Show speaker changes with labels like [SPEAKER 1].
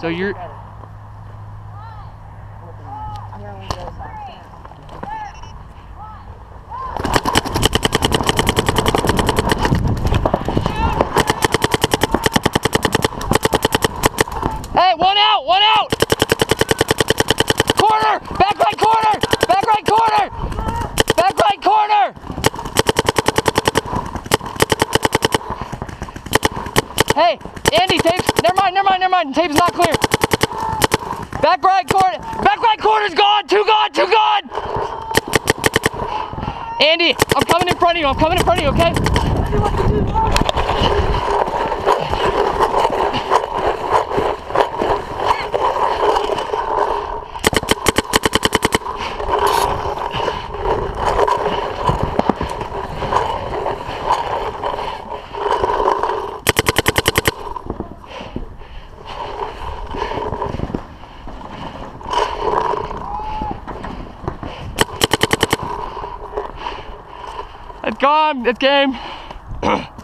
[SPEAKER 1] So you're. Hey, one out, one out. Corner, back right corner, back right corner, back right corner. Hey, Andy, never mind, never mind, never mind, tape's not clear. Back right corner, back right corner's gone, two gone, two gone. Andy, I'm coming in front of you, I'm coming in front of you, okay? Gone, it's game.